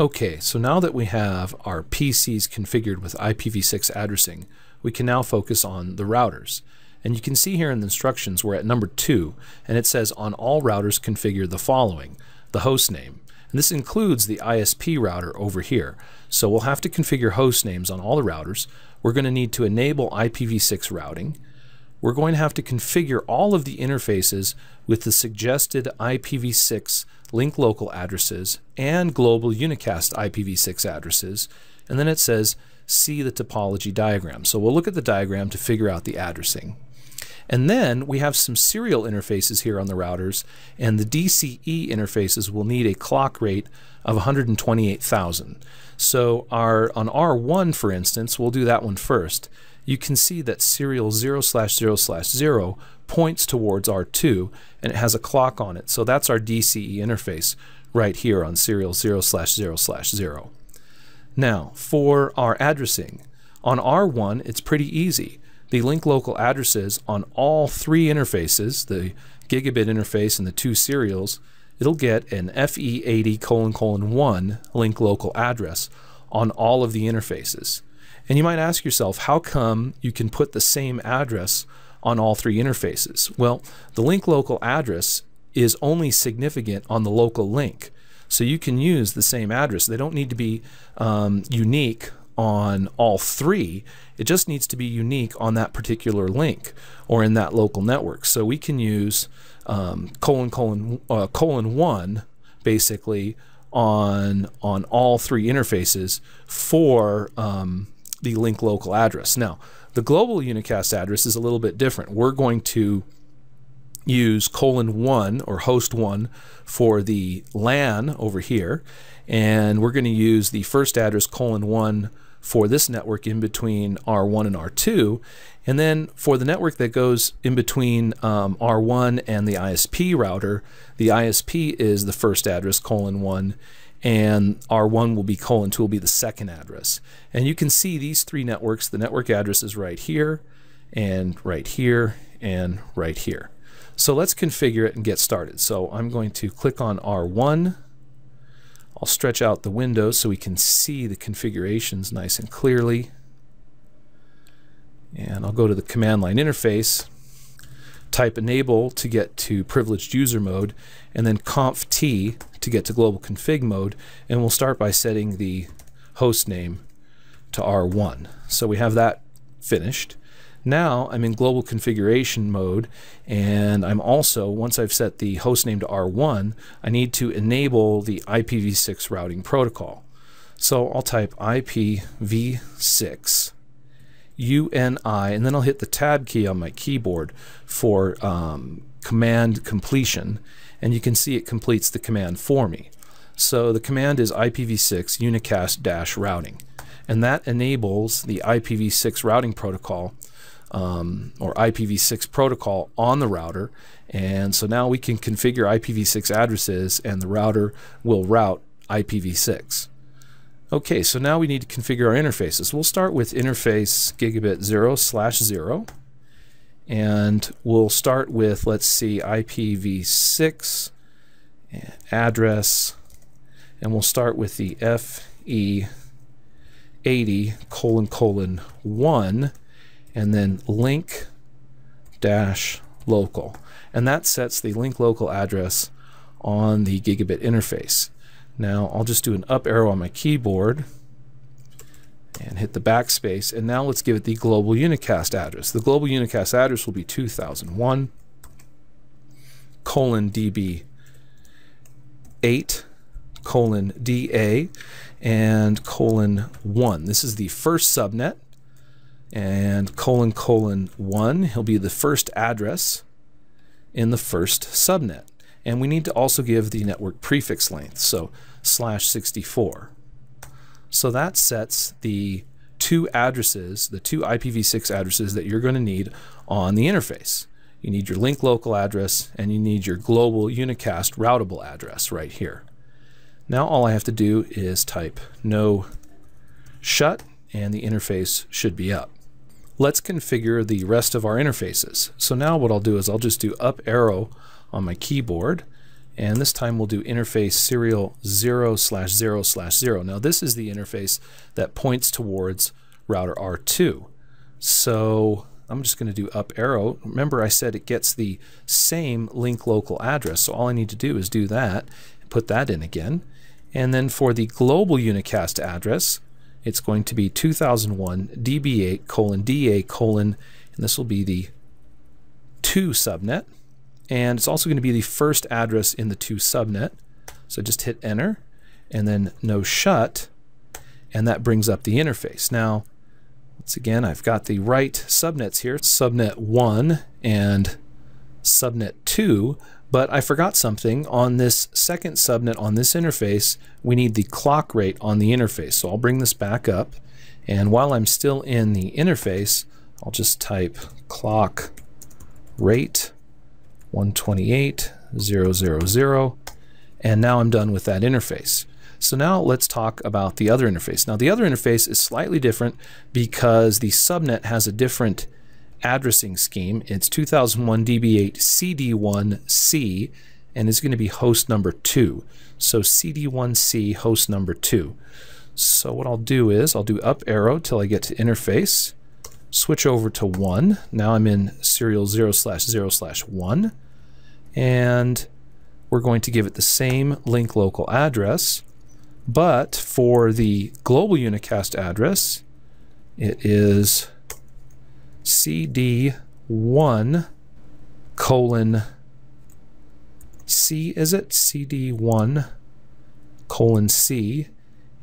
Okay, so now that we have our PCs configured with IPv6 addressing, we can now focus on the routers. And you can see here in the instructions we're at number two, and it says on all routers configure the following, the host name. And this includes the ISP router over here. So we'll have to configure host names on all the routers. We're going to need to enable IPv6 routing. We're going to have to configure all of the interfaces with the suggested IPv6 link local addresses and global unicast IPv6 addresses. And then it says, see the topology diagram. So we'll look at the diagram to figure out the addressing. And then we have some serial interfaces here on the routers, and the DCE interfaces will need a clock rate of 128,000. So our on R1, for instance, we'll do that one first. You can see that serial 0 slash 0 slash 0 points towards R2, and it has a clock on it. So that's our DCE interface right here on serial 0 slash 0 slash 0. Now, for our addressing, on R1, it's pretty easy. The link local addresses on all three interfaces, the gigabit interface and the two serials, it'll get an FE80 colon colon 1 link local address on all of the interfaces. And you might ask yourself, how come you can put the same address on all three interfaces? Well, the link local address is only significant on the local link. So you can use the same address. They don't need to be um, unique on all three. It just needs to be unique on that particular link or in that local network. So we can use um, colon colon uh, colon one basically on on all three interfaces for um, the link local address. Now the global unicast address is a little bit different. We're going to use colon 1 or host 1 for the LAN over here and we're going to use the first address colon 1 for this network in between R1 and R2 and then for the network that goes in between um, R1 and the ISP router the ISP is the first address colon 1 and R1 will be colon 2 will be the second address and you can see these three networks the network address is right here and right here and right here so let's configure it and get started. So I'm going to click on R1. I'll stretch out the window so we can see the configurations nice and clearly. And I'll go to the command line interface, type enable to get to privileged user mode, and then conf t to get to global config mode. And we'll start by setting the host name to R1. So we have that finished. Now I'm in global configuration mode and I'm also, once I've set the host name to R1, I need to enable the IPv6 routing protocol. So I'll type IPv6 UNI and then I'll hit the tab key on my keyboard for um, command completion and you can see it completes the command for me. So the command is IPv6 unicast routing and that enables the IPv6 routing protocol um, or IPv6 protocol on the router. And so now we can configure IPv6 addresses and the router will route IPv6. Okay, so now we need to configure our interfaces. We'll start with interface gigabit 0 slash 0. And we'll start with, let's see, IPv6 address. And we'll start with the FE80 colon colon 1 and then link dash local. And that sets the link local address on the gigabit interface. Now I'll just do an up arrow on my keyboard and hit the backspace and now let's give it the global unicast address. The global unicast address will be 2001 colon db 8 colon da and colon 1. This is the first subnet and colon colon 1 he'll be the first address in the first subnet and we need to also give the network prefix length so slash 64 so that sets the two addresses the two IPv6 addresses that you're going to need on the interface. You need your link local address and you need your global unicast routable address right here. Now all I have to do is type no shut and the interface should be up. Let's configure the rest of our interfaces. So now what I'll do is I'll just do up arrow on my keyboard And this time we'll do interface serial 0 slash 0 slash 0. Now this is the interface that points towards router R2. So I'm just going to do up arrow. Remember I said it gets the same link local address. So all I need to do is do that, put that in again. And then for the global unicast address, it's going to be 2001 db8 colon da colon, and this will be the 2 subnet. And it's also going to be the first address in the 2 subnet. So just hit enter and then no shut, and that brings up the interface. Now, once again, I've got the right subnets here, subnet 1 and subnet 2, but I forgot something. On this second subnet on this interface, we need the clock rate on the interface. So I'll bring this back up, and while I'm still in the interface, I'll just type clock rate 128.0.0.0, and now I'm done with that interface. So now let's talk about the other interface. Now the other interface is slightly different because the subnet has a different addressing scheme. It's 2001 DB8 CD1C and it's going to be host number 2. So CD1C host number 2. So what I'll do is I'll do up arrow till I get to interface, switch over to 1. Now I'm in serial 0 slash 0 slash 1 and we're going to give it the same link local address but for the global unicast address, it is CD1 colon C, is it? CD1 colon C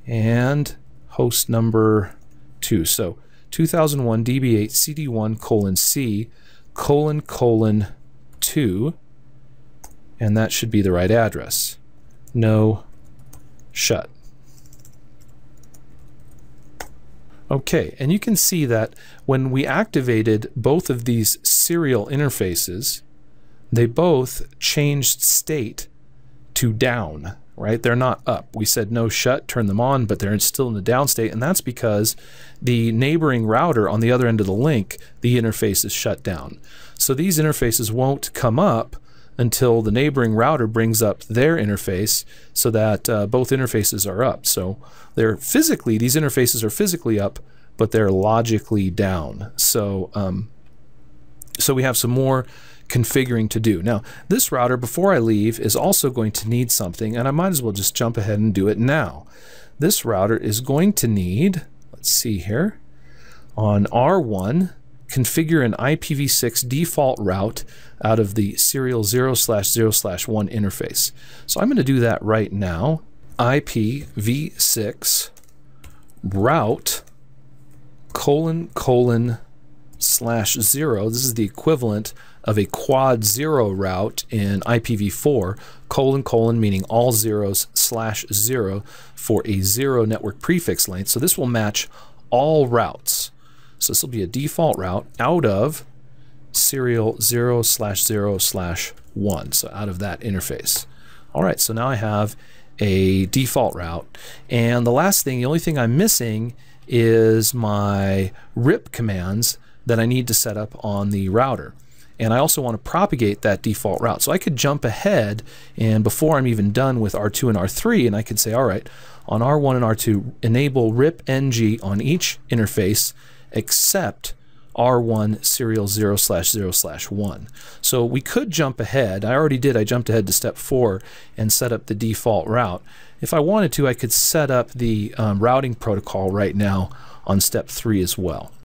and host number 2. So 2001 DB8 CD1 colon C colon colon 2 and that should be the right address. No shut. Okay, and you can see that when we activated both of these serial interfaces, they both changed state to down, right? They're not up. We said no shut, turn them on, but they're still in the down state, and that's because the neighboring router on the other end of the link, the interface is shut down. So these interfaces won't come up until the neighboring router brings up their interface so that uh, both interfaces are up. So they're physically, these interfaces are physically up, but they're logically down. So, um, so we have some more configuring to do. Now, this router, before I leave, is also going to need something, and I might as well just jump ahead and do it now. This router is going to need, let's see here, on R1, configure an IPv6 default route out of the serial 0 slash 0 slash 1 interface. So I'm going to do that right now. IPv6 route colon colon slash 0. This is the equivalent of a quad 0 route in IPv4. Colon colon meaning all zeros slash 0 for a 0 network prefix length. So this will match all routes. So this will be a default route out of serial 0 slash 0 slash 1. So out of that interface. All right, so now I have a default route. And the last thing, the only thing I'm missing is my RIP commands that I need to set up on the router. And I also want to propagate that default route. So I could jump ahead and before I'm even done with R2 and R3, and I could say, all right, on R1 and R2, enable RIPng on each interface except R1 serial 0 slash 0 slash 1. So we could jump ahead. I already did. I jumped ahead to step 4 and set up the default route. If I wanted to, I could set up the um, routing protocol right now on step 3 as well.